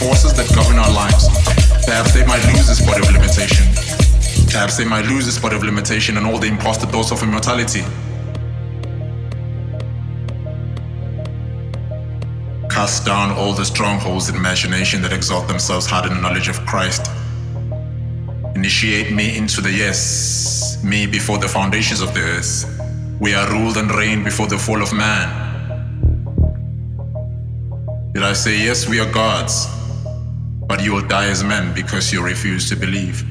forces that govern our lives. Perhaps they might lose this body of limitation. Perhaps they might lose this body of limitation and all the impostor thoughts of immortality. Cast down all the strongholds in imagination that exalt themselves higher in the knowledge of Christ. Initiate me into the yes, me before the foundations of the earth. We are ruled and reigned before the fall of man. Did I say yes, we are gods? but you will die as men because you refuse to believe.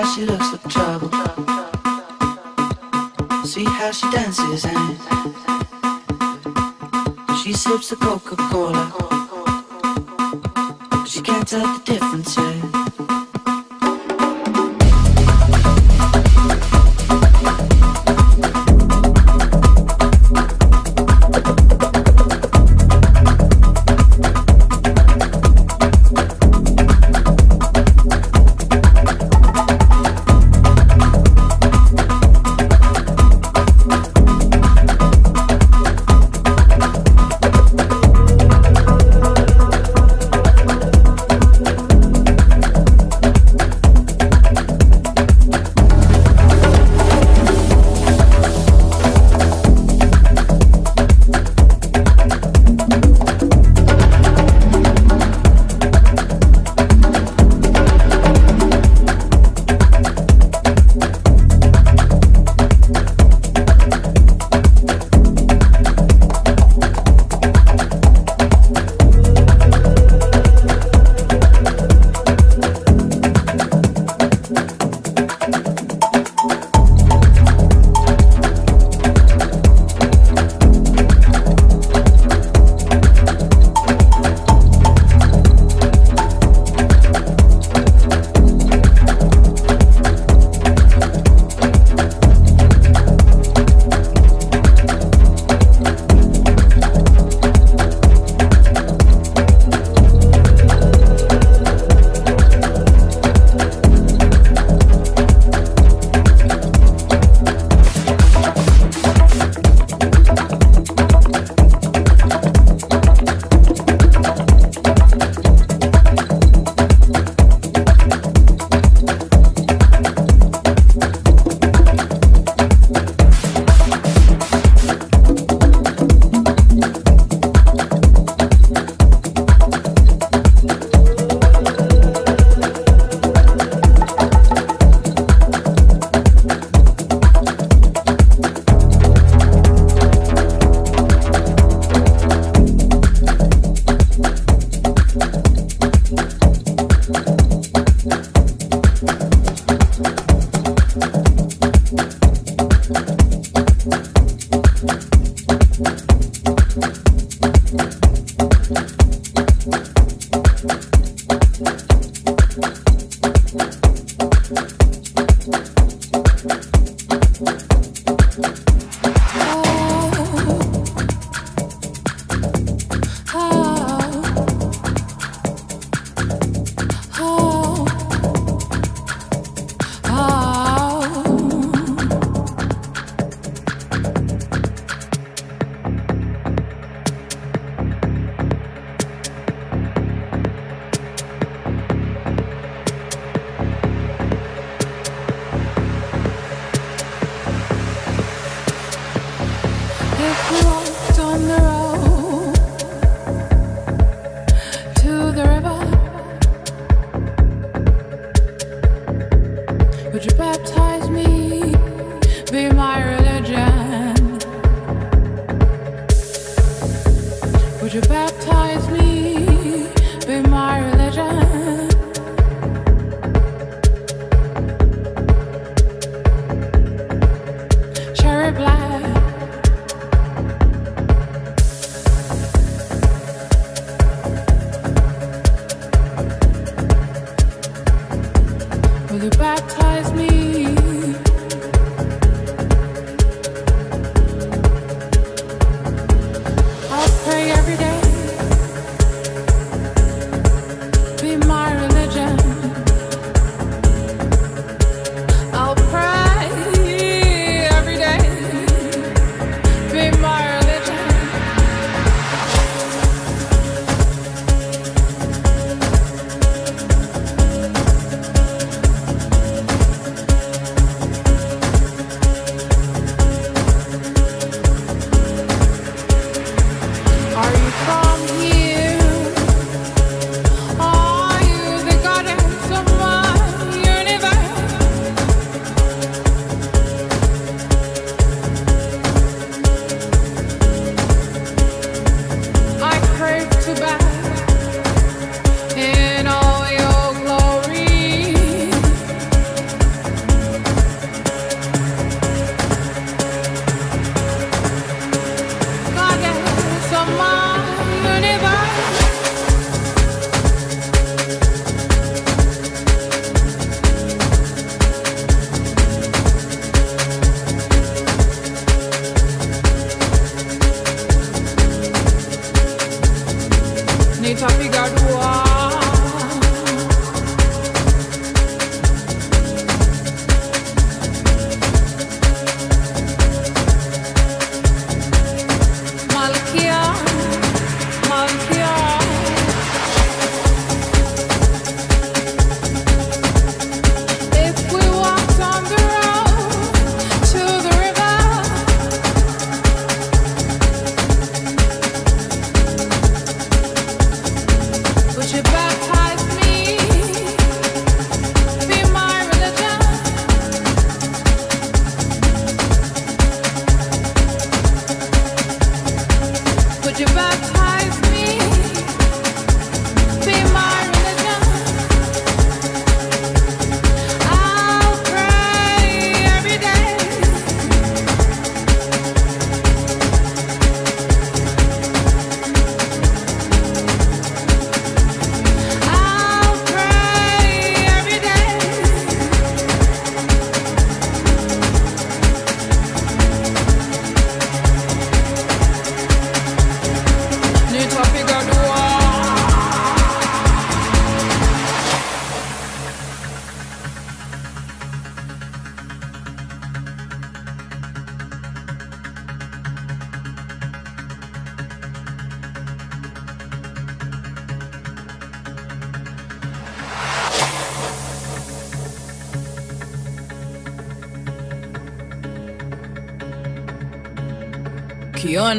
how she looks for trouble. See how she dances and she sips a Coca-Cola.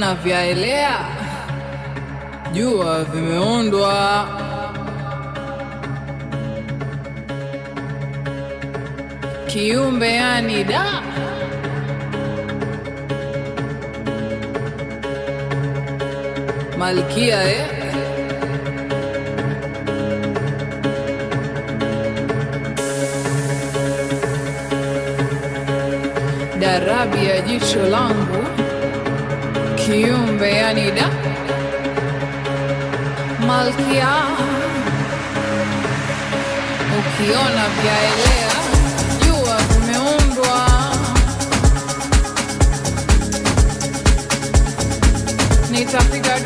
Ukiona vyaelea jua vimeundwa. Kiumbe yani da. Malkia eh? darabi ya jicho langu kiumbe yani da malkia. Ukiona vyaelea jua vimeundwa. Nitapiga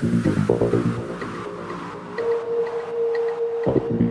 feed your body. I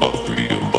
of real